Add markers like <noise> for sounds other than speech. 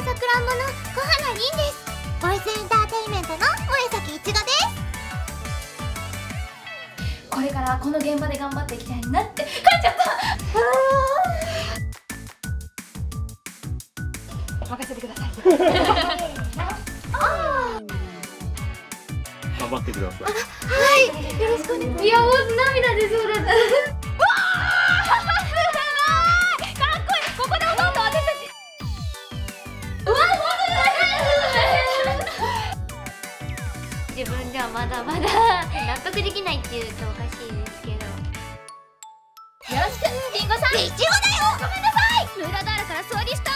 さくらんぼの小原凛ですボイスエンターテインメントの萌崎いちごですこれからこの現場で頑張っていきたいなって書いちゃった任せてください。頑張ってくださいはい。よろしくお願いします。いやもう涙出そうだった自分ではまだまだ <laughs> 納得できないっていうとおかしいですけど。よろしくリンゴさん。だよ！ごめんなさい。ムーラダールからスワリスタ